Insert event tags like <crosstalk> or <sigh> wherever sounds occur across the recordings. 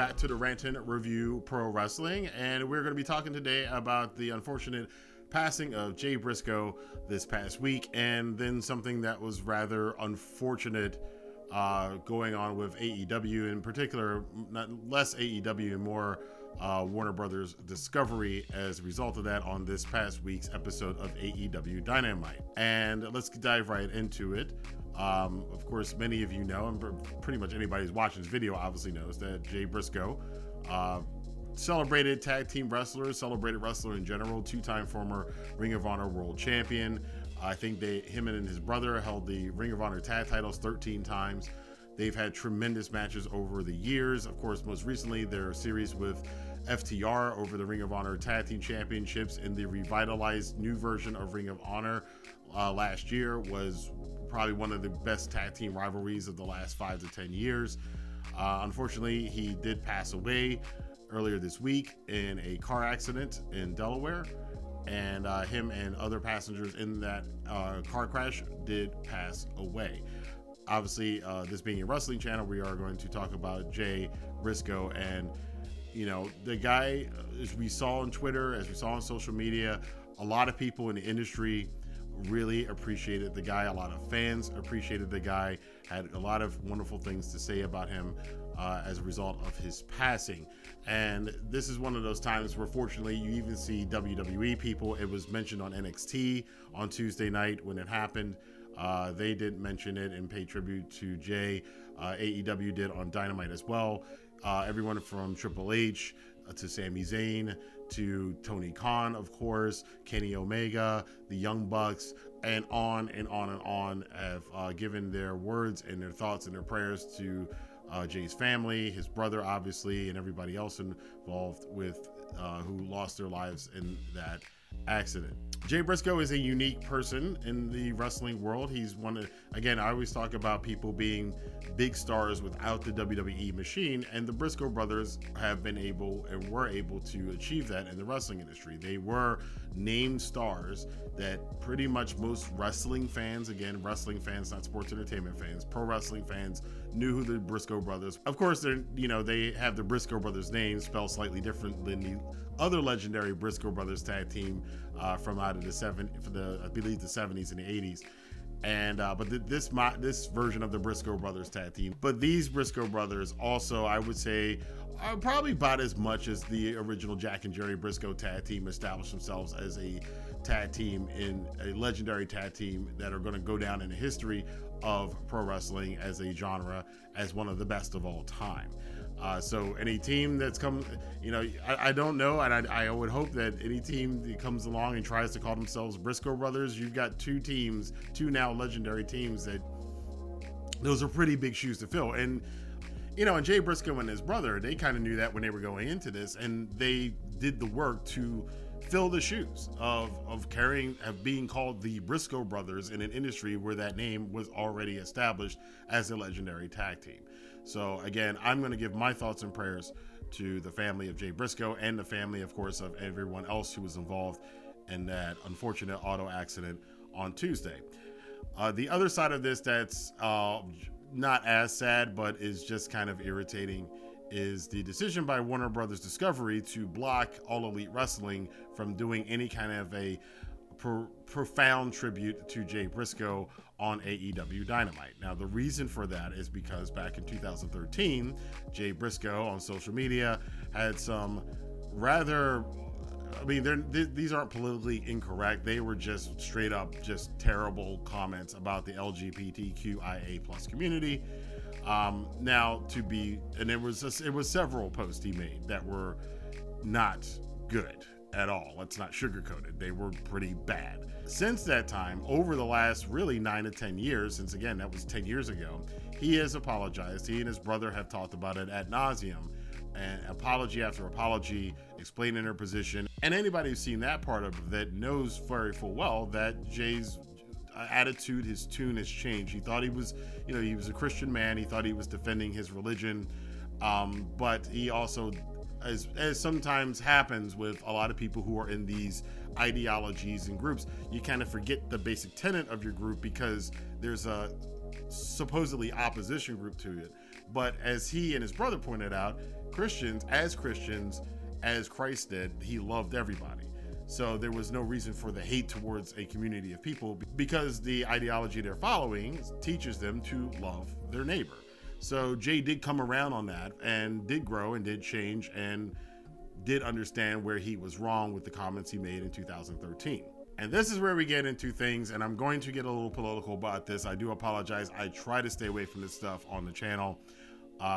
back to the Rantin Review Pro Wrestling, and we're going to be talking today about the unfortunate passing of Jay Briscoe this past week, and then something that was rather unfortunate uh, going on with AEW, in particular, not less AEW and more uh, Warner Brothers Discovery as a result of that on this past week's episode of AEW Dynamite. And let's dive right into it. Um, of course, many of you know, and pretty much anybody who's watching this video obviously knows that Jay Briscoe, uh, celebrated tag team wrestler, celebrated wrestler in general, two-time former Ring of Honor World Champion. I think they, him and his brother held the Ring of Honor tag titles 13 times. They've had tremendous matches over the years. Of course, most recently, their series with FTR over the Ring of Honor Tag Team Championships in the revitalized new version of Ring of Honor uh, last year was probably one of the best tag team rivalries of the last five to 10 years. Uh, unfortunately, he did pass away earlier this week in a car accident in Delaware. And uh, him and other passengers in that uh, car crash did pass away. Obviously, uh, this being a wrestling channel, we are going to talk about Jay Briscoe. And, you know, the guy, as we saw on Twitter, as we saw on social media, a lot of people in the industry really appreciated the guy. A lot of fans appreciated the guy. Had a lot of wonderful things to say about him uh, as a result of his passing. And this is one of those times where, fortunately, you even see WWE people. It was mentioned on NXT on Tuesday night when it happened. Uh, they did mention it and pay tribute to Jay. Uh, AEW did on Dynamite as well. Uh, everyone from Triple H uh, to Sami Zayn to Tony Khan, of course, Kenny Omega, the Young Bucks, and on and on and on have uh, given their words and their thoughts and their prayers to uh, Jay's family, his brother, obviously, and everybody else involved with uh, who lost their lives in that accident. Jay Briscoe is a unique person in the wrestling world. He's one of, again, I always talk about people being big stars without the WWE machine, and the Briscoe brothers have been able and were able to achieve that in the wrestling industry. They were named stars that pretty much most wrestling fans, again, wrestling fans, not sports entertainment fans, pro wrestling fans, knew who the Briscoe brothers. Of course, they're you know they have the Briscoe brothers names spelled slightly different than the other legendary Briscoe brothers tag team uh, from out of the seven, for the I believe the 70s and the 80s. And uh, but th- this my, this version of the Briscoe brothers tag team, but these Briscoe brothers also I would say are probably about as much as the original Jack and Jerry Briscoe tag team established themselves as a tag team in a legendary tag team that are going to go down in history of pro wrestling as a genre as one of the best of all time. Uh, so any team that's come, you know, I, I don't know, and I, I, would hope that any team that comes along and tries to call themselves Briscoe Brothers, you've got two teams, two now legendary teams that those are pretty big shoes to fill. And you know, and Jay Briscoe and his brother, they kind of knew that when they were going into this, and they did the work to fill the shoes of of carrying of being called the Briscoe brothers in an industry where that name was already established as a legendary tag team. So again, I'm going to give my thoughts and prayers to the family of Jay Briscoe and the family, of course, of everyone else who was involved in that unfortunate auto accident on Tuesday. Uh, the other side of this that's uh, not as sad, but is just kind of irritating is the decision by Warner Brothers Discovery to block All Elite Wrestling from doing any kind of a pro- profound tribute to Jay Briscoe on AEW Dynamite. Now, the reason for that is because back in 2013, Jay Briscoe on social media had some rather I mean, th- these aren't politically incorrect. They were just straight up, just terrible comments about the LGBTQIA plus community. Um, now, to be, and it was just, it was several posts he made that were not good at all. Let's not sugarcoat it. They were pretty bad. Since that time, over the last really nine to 10 years, since again, that was 10 years ago, he has apologized. He and his brother have talked about it at nauseum and apology after apology, explaining their position. And anybody who's seen that part of it knows very full well that Jay's attitude, his tune has changed. He thought he was, you know, he was a Christian man. He thought he was defending his religion, um, but he also, as as sometimes happens with a lot of people who are in these ideologies and groups, you kind of forget the basic tenet of your group because there's a supposedly opposition group to it. But as he and his brother pointed out, Christians, as Christians, as Christ did, he loved everybody. So there was no reason for the hate towards a community of people because the ideology they're following teaches them to love their neighbor. So Jay did come around on that and did grow and did change and did understand where he was wrong with the comments he made in 2013. And this is where we get into things, and I'm going to get a little political about this. I do apologize. I try to stay away from this stuff on the channel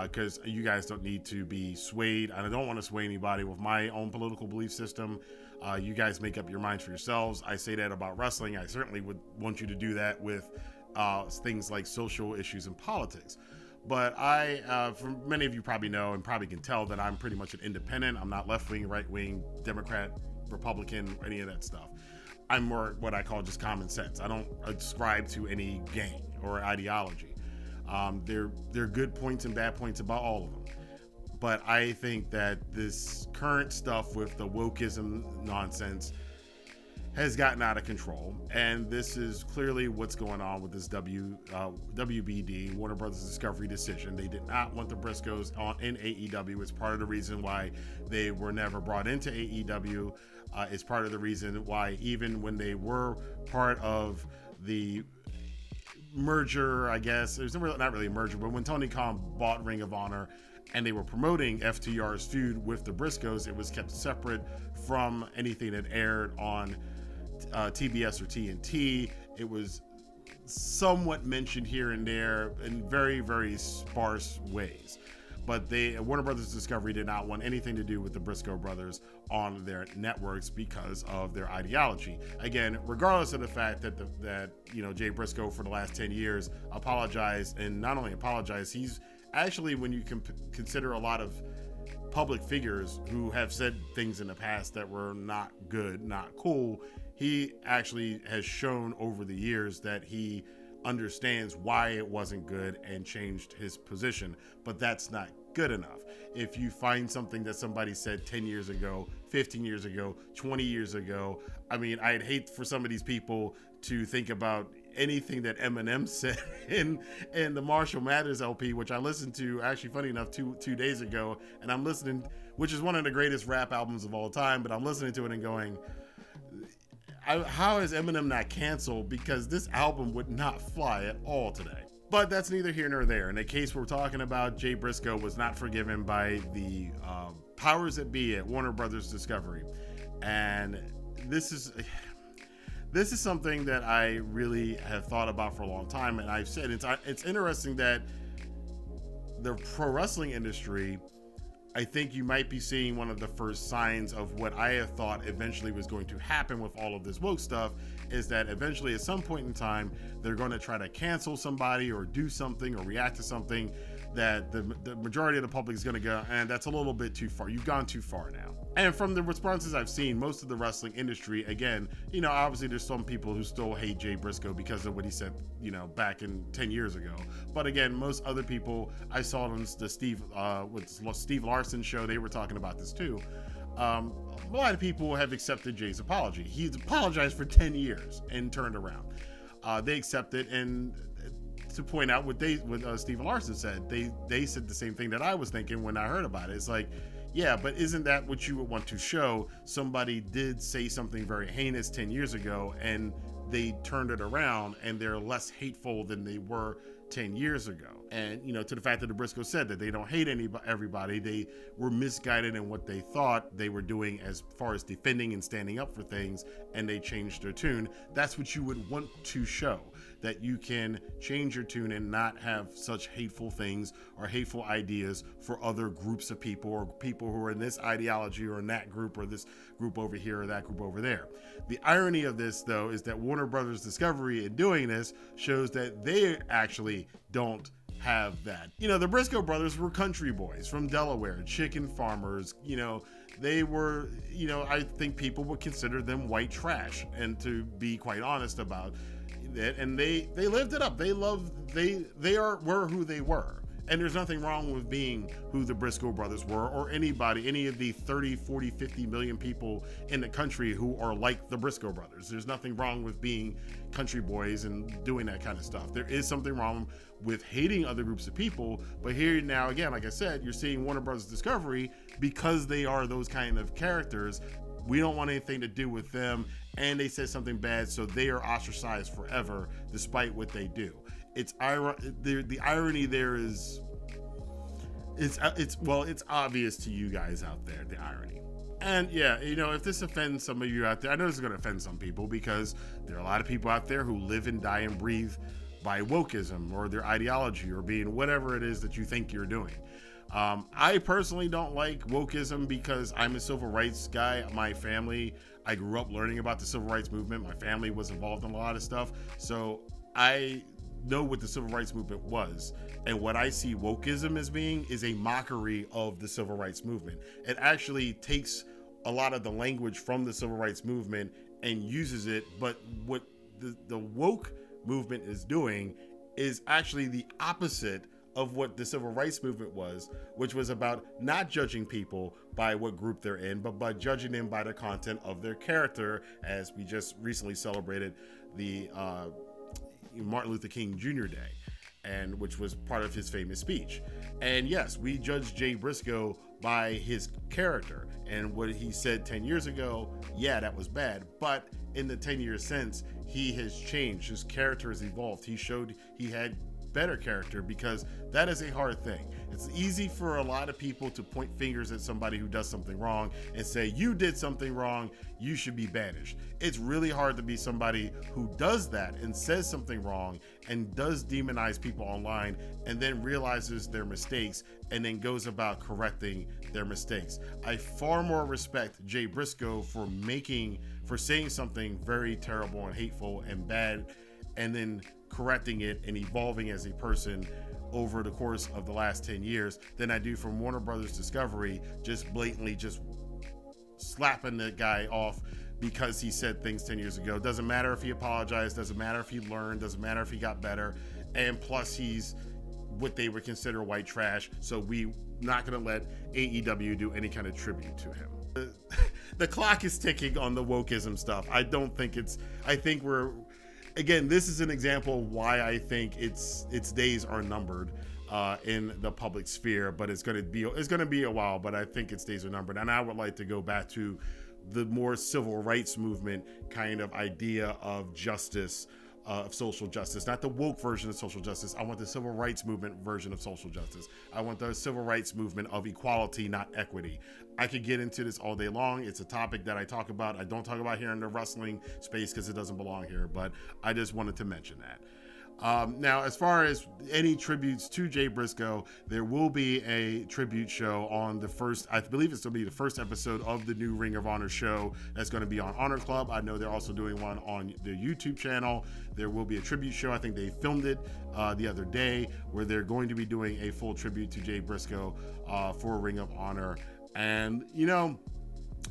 because uh, you guys don't need to be swayed. And I don't want to sway anybody with my own political belief system. Uh, you guys make up your minds for yourselves. I say that about wrestling. I certainly would want you to do that with uh, things like social issues and politics. But I, uh, for many of you probably know and probably can tell that I'm pretty much an independent. I'm not left wing, right wing, Democrat, Republican, any of that stuff. I'm more what I call just common sense. I don't ascribe to any gang or ideology. Um, there, there are good points and bad points about all of them. But I think that this current stuff with the wokeism nonsense has gotten out of control, and this is clearly what's going on with this W uh, WBD Warner Brothers Discovery decision. They did not want the Briscoes on in AEW. It's part of the reason why they were never brought into AEW. Uh, it's part of the reason why even when they were part of the merger, I guess it was not really a merger, but when Tony Khan bought Ring of Honor and they were promoting FTR's feud with the Briscoes, it was kept separate from anything that aired on uh, TBS or TNT. It was somewhat mentioned here and there in very, very sparse ways. But they Warner Brothers Discovery did not want anything to do with the Briscoe brothers on their networks because of their ideology. Again, regardless of the fact that the, that you know Jay Briscoe for the last ten years apologized and not only apologized, he's actually when you comp- consider a lot of public figures who have said things in the past that were not good, not cool, he actually has shown over the years that he understands why it wasn't good and changed his position. But that's not good enough. If you find something that somebody said 10 years ago, 15 years ago, 20 years ago, I mean, I'd hate for some of these people to think about anything that Eminem <laughs> said in in the Marshall Mathers LP, which I listened to actually funny enough two two days ago, and I'm listening, which is one of the greatest rap albums of all time, but I'm listening to it and going, I, how is Eminem not canceled? Because this album would not fly at all today. But that's neither here nor there. In the case we're talking about, Jay Briscoe was not forgiven by the uh, powers that be at Warner Brothers Discovery, and this is this is something that I really have thought about for a long time, and I've said it's it's interesting that the pro wrestling industry I think you might be seeing one of the first signs of what I have thought eventually was going to happen with all of this woke stuff is that eventually at some point in time they're going to try to cancel somebody or do something or react to something that the, the majority of the public is going to go and that's a little bit too far you've gone too far now and from the responses I've seen, most of the wrestling industry, again, you know, obviously there's some people who still hate Jay Briscoe because of what he said, you know, back in 10 years ago. But again, most other people, I saw on the Steve, uh, with Steve Larson show, they were talking about this too. Um, a lot of people have accepted Jay's apology. He's apologized for 10 years and turned around. Uh, they accept it and to point out what they what uh, Steve Larson said. They they said the same thing that I was thinking when I heard about it. It's like yeah, but isn't that what you would want to show? Somebody did say something very heinous 10 years ago and they turned it around and they're less hateful than they were 10 years ago. And, you know, to the fact that the Briscoe said that they don't hate anybody, everybody, they were misguided in what they thought they were doing as far as defending and standing up for things, and they changed their tune. That's what you would want to show that you can change your tune and not have such hateful things or hateful ideas for other groups of people or people who are in this ideology or in that group or this group over here or that group over there. The irony of this, though, is that Warner Brothers Discovery, in doing this, shows that they actually don't have that. You know, the Briscoe brothers were country boys from Delaware, chicken farmers. You know, they were, you know, I think people would consider them white trash. And to be quite honest about it, and they they lived it up. They loved they they are were who they were. And there's nothing wrong with being who the Briscoe brothers were or anybody, any of the 30, 40, 50 million people in the country who are like the Briscoe brothers. There's nothing wrong with being country boys and doing that kind of stuff. There is something wrong with hating other groups of people. But here now, again, like I said, you're seeing Warner Brothers Discovery because they are those kind of characters. We don't want anything to do with them. And they said something bad, so they are ostracized forever despite what they do it's the the irony there is it's uh, it's well it's obvious to you guys out there the irony. And yeah you know if this offends some of you out there i know this is going to offend some people because there are a lot of people out there who live and die and breathe by wokeism or their ideology or being whatever it is that you think you're doing. Um, i personally don't like wokeism because i'm a civil rights guy. My family i grew up learning about the civil rights movement. My family was involved in a lot of stuff. So i know what the civil rights movement was. And what I see wokeism as being is a mockery of the civil rights movement. It actually takes a lot of the language from the civil rights movement and uses it. But what the, the woke movement is doing is actually the opposite of what the civil rights movement was, which was about not judging people by what group they're in, but by judging them by the content of their character, as we just recently celebrated the uh, Martin Luther King Jr. Day, and which was part of his famous speech. And yes, we judge Jay Briscoe by his character and what he said 10 years ago. Yeah, that was bad, but in the 10 years since, he has changed. His character has evolved. He showed he had better character because that is a hard thing. It's easy for a lot of people to point fingers at somebody who does something wrong and say, You did something wrong, you should be banished. It's really hard to be somebody who does that and says something wrong and does demonize people online and then realizes their mistakes and then goes about correcting their mistakes. I far more respect Jay Briscoe for making, for saying something very terrible and hateful and bad and then correcting it and evolving as a person over the course of the last 10 years than I do from Warner Brothers Discovery just blatantly just slapping the guy off because he said things 10 years ago. Doesn't matter if he apologized, doesn't matter if he learned, doesn't matter if he got better. And plus he's what they would consider white trash. So we not going to let AEW do any kind of tribute to him. The, <laughs> the clock is ticking on the wokeism stuff. I don't think it's I think we're again, this is an example of why I think its its days are numbered uh, in the public sphere. But it's going to be it's going to be a while. But I think its days are numbered, and I would like to go back to the more civil rights movement kind of idea of justice uh, of social justice, not the woke version of social justice. I want the civil rights movement version of social justice. I want the civil rights movement of equality, not equity. I could get into this all day long. It's a topic that I talk about. I don't talk about here in the wrestling space because it doesn't belong here, but I just wanted to mention that. Um, now, as far as any tributes to Jay Briscoe, there will be a tribute show on the first, I believe it's going to be the first episode of the new Ring of Honor show that's going to be on Honor Club. I know they're also doing one on their YouTube channel. There will be a tribute show. I think they filmed it uh, the other day where they're going to be doing a full tribute to Jay Briscoe uh, for Ring of Honor. And, you know,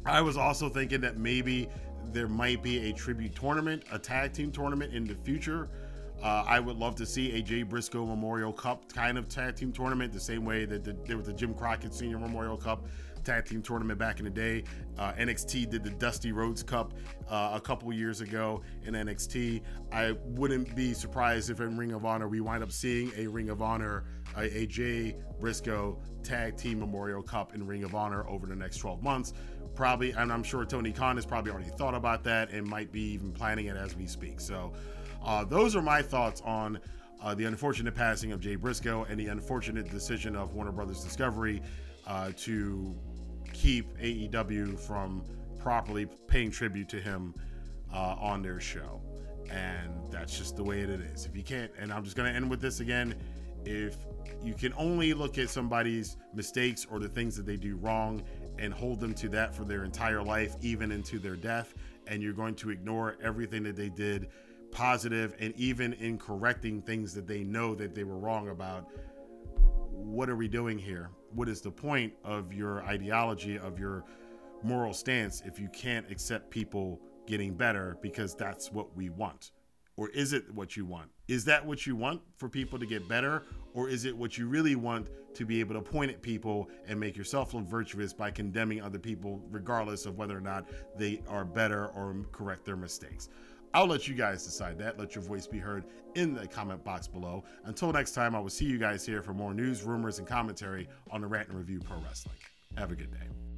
I was also thinking that maybe there might be a tribute tournament, a tag team tournament in the future uh, I would love to see a Jay Briscoe Memorial Cup kind of tag team tournament, the same way that the, there was the Jim Crockett Senior Memorial Cup tag team tournament back in the day. Uh, NXT did the Dusty Rhodes Cup uh, a couple years ago in NXT. I wouldn't be surprised if in Ring of Honor we wind up seeing a Ring of Honor, a, a Jay Briscoe Tag Team Memorial Cup in Ring of Honor over the next 12 months. Probably, and I'm sure Tony Khan has probably already thought about that and might be even planning it as we speak. So, uh, those are my thoughts on uh, the unfortunate passing of Jay Briscoe and the unfortunate decision of Warner Brothers Discovery uh, to keep AEW from properly paying tribute to him uh, on their show. And that's just the way it is. If you can't, and I'm just going to end with this again if you can only look at somebody's mistakes or the things that they do wrong and hold them to that for their entire life, even into their death, and you're going to ignore everything that they did positive and even in correcting things that they know that they were wrong about what are we doing here? What is the point of your ideology of your moral stance if you can't accept people getting better because that's what we want? Or is it what you want? Is that what you want for people to get better? Or is it what you really want to be able to point at people and make yourself look virtuous by condemning other people, regardless of whether or not they are better or correct their mistakes? I'll let you guys decide that. Let your voice be heard in the comment box below. Until next time, I will see you guys here for more news, rumors, and commentary on the Rantin Review Pro Wrestling. Have a good day.